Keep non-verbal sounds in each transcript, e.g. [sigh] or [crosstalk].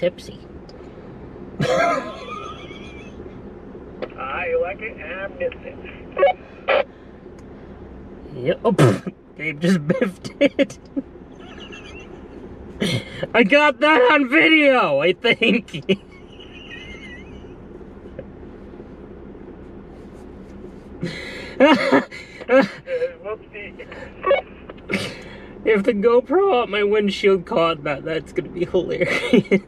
tipsy. I like it and I miss it. Yep. Oh, Dave just [laughs] biffed it. I got that on video, I think. [laughs] If the GoPro on my windshield caught that, that's gonna be hilarious.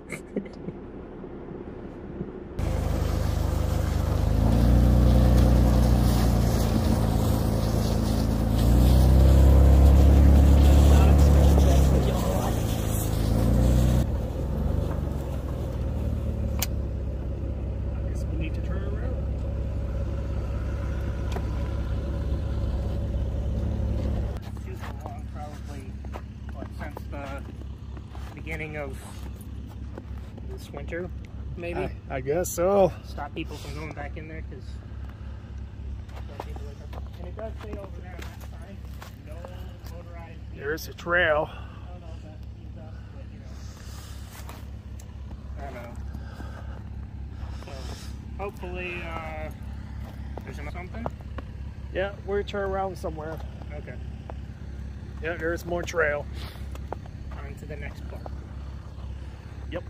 I guess we need to turn around. Too long, probably, what, since the beginning of this winter, maybe. I, I guess so. Stop people from going back in there because. And it does say over there on that sign, no motorized. vehicles. There's a trail. I don't know if that means us, but you know. I don't know. So hopefully, uh, there's something. Yeah, we're turn around somewhere. Okay. Yeah, there's more trail. On to the next part. Yep.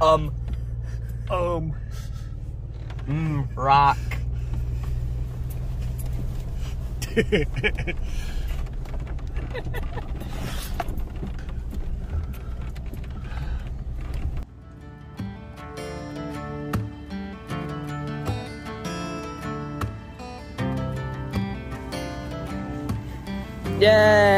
Um, Um, mm, rock. [laughs] Yay!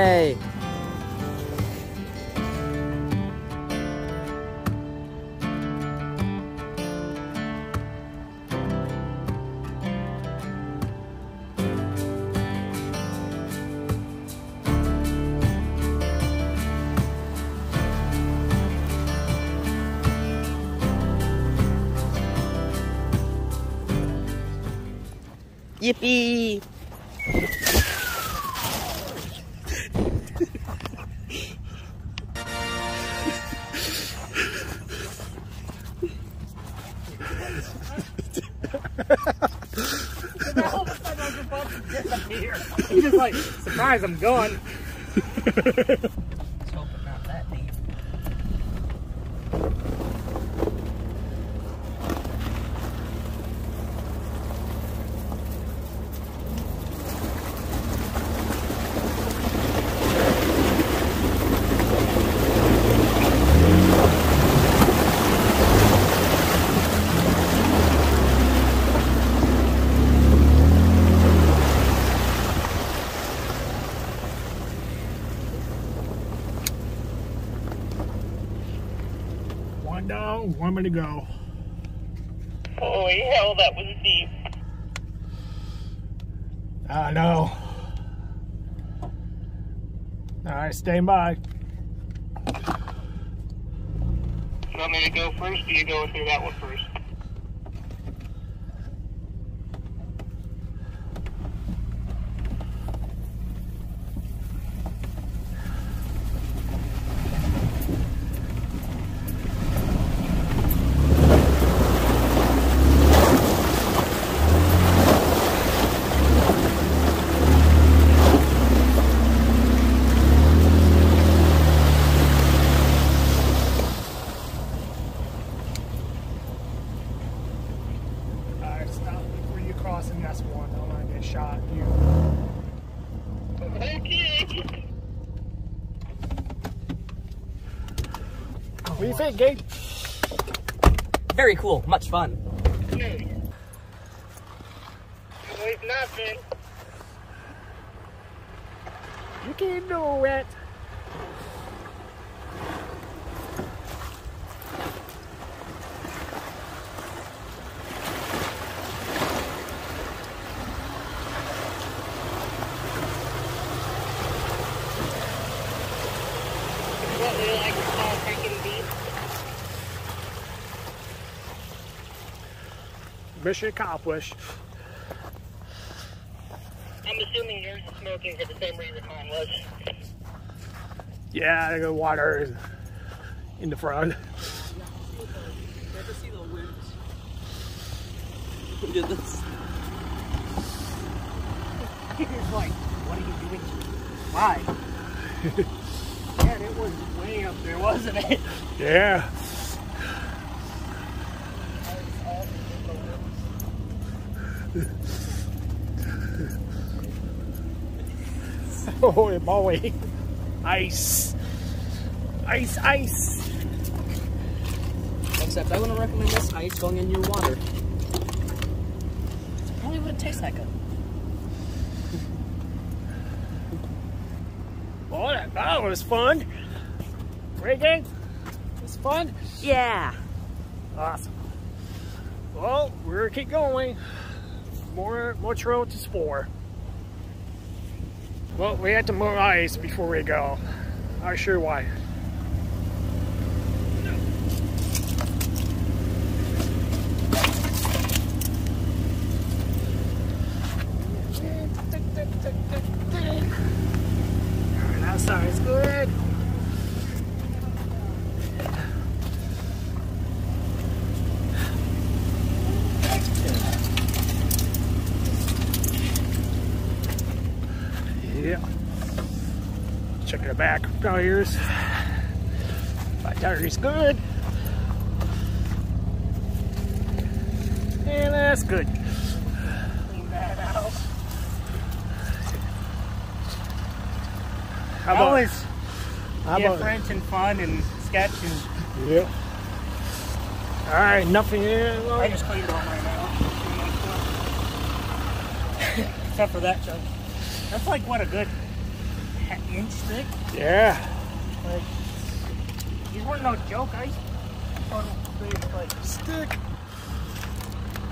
Yippee! He's just like, surprise, I'm gone. Let's hope it's not that deep. Down. Want me to go? Holy hell, that was deep. I know. All right, stand by. You want me to go first, or do you go through that one first? All right, stop before you cross in this one. I don't want to get shot. You. Okay. What do you think, Gabe? Very cool. Much fun. Nothing. You can't do it. What we like to call freaking beef. Mission accomplished. I'm assuming yours is smoking for the same reason mine was. Yeah, I got water in the front. Never see the winds. Look at this. He's like, what are you doing? Why? [laughs] Man, it was way up there, wasn't it? Yeah. [laughs] oh boy. Ice. Ice, ice. Except I wouldn't recommend this ice going in your water. Probably wouldn't taste that good. Well, that, that was fun. Right, gang? It was fun? Yeah. Awesome. Well, we're gonna keep going. More, more trail to spore. Well, we had to move ice before we go. Not sure why. Alright, that side's good. Yeah. Checking the back tires. My tire is good. And that's good. Clean that out. How about, Always how about different and fun and sketch and Yeah. All right, nothing in. I just cleaned all out. [laughs] Except for that chunk. That's like what a good inch thick. Yeah. Like these weren't no joke. I thought they like Stick.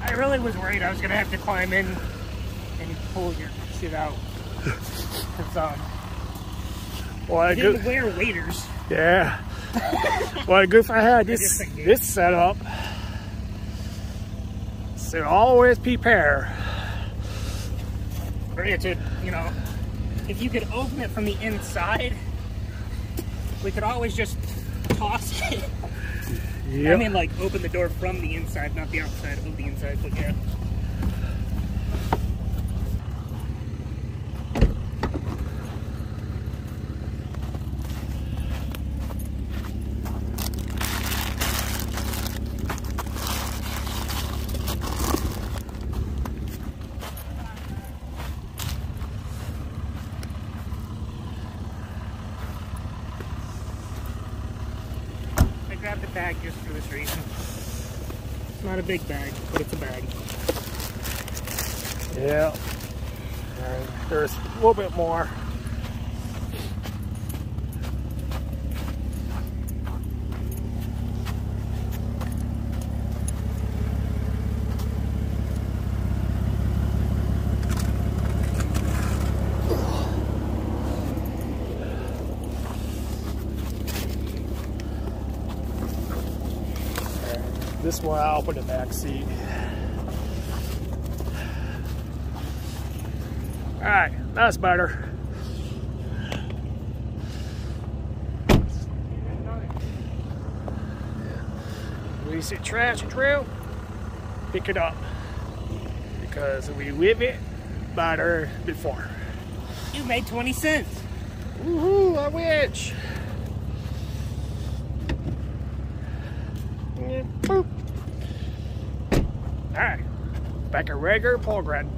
I really was worried I was gonna have to climb in and pull your shit out. [laughs] Cause um, Well, I a didn't good, wear waders. yeah. well, good if I had [laughs] this this setup. So always prepare. Granted, you know, if you could open it from the inside, we could always just toss it. [laughs] Yep. I mean, like open the door from the inside, not the outside of the inside. But yeah. Bag just for this reason. It's not a big bag, but it's a bag. Yeah. There's a little bit more. This one out in the back seat. All right, that's better. We see trash and trail, pick it up because we live it better before. You made 20 cents. Woohoo, I wish. Boop. Alright, back at regular program.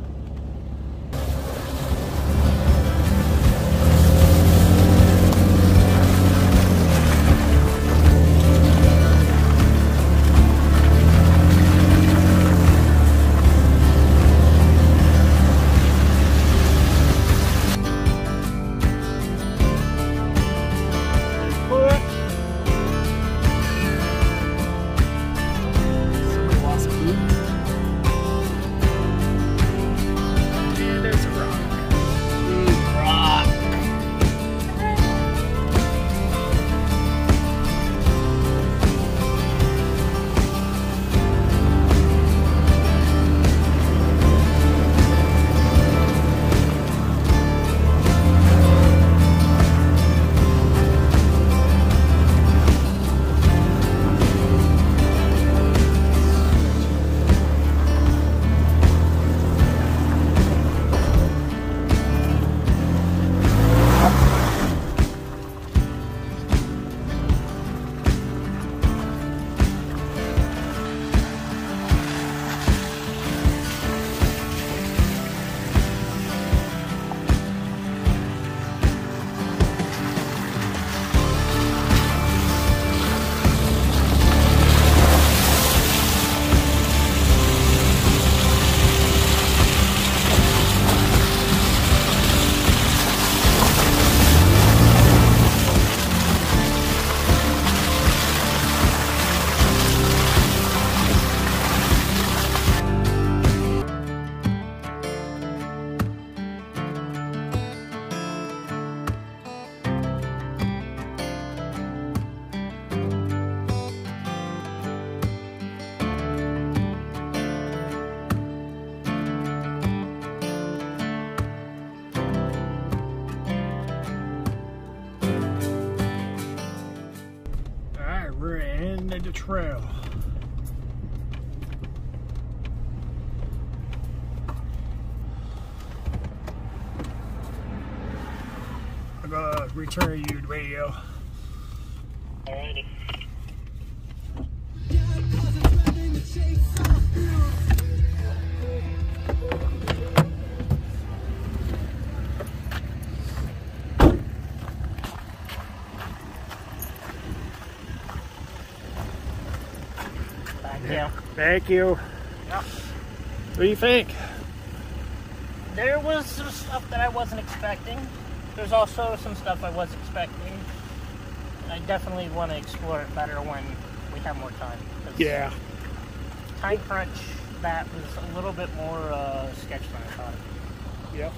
Trail. I'm gonna return you the radio. Alrighty. Thank you. Yep. What do you think? There was some stuff that I wasn't expecting. There's also some stuff I was expecting. I definitely want to explore it better when we have more time. Yeah. Time crunch, that was a little bit more uh, sketch than I thought. Yep.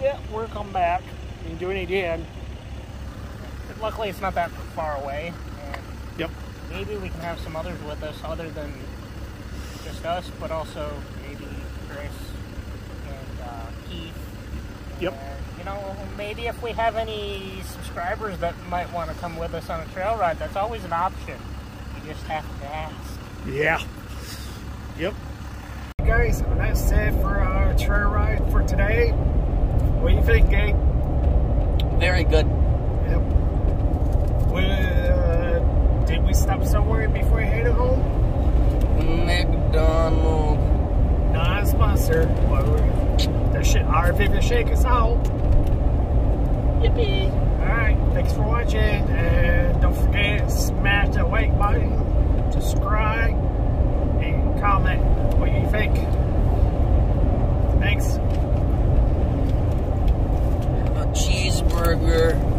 Yeah, we're coming back. and do it again. But luckily, it's not that far away. Maybe we can have some others with us other than just us, but also maybe Chris and uh, Keith. Yep. And, you know, maybe if we have any subscribers that might want to come with us on a trail ride, that's always an option. You just have to ask. Yeah. Yep. Guys, that's it for our trail ride for today. What do you think, Gabe? Very good. Yep. We, did we stop somewhere before we headed home? McDonald. Not a sponsor, but we, the shit, our favorite shake us out. Yippee. Alright, thanks for watching, and don't forget, smash that like button, subscribe, and comment what you think. Thanks. A cheeseburger.